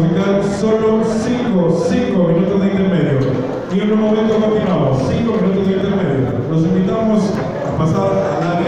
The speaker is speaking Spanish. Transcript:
musical, solo 5, 5 minutos de intermedio. Y en un momento continuamos, 5 minutos de intermedio. Los invitamos a pasar al área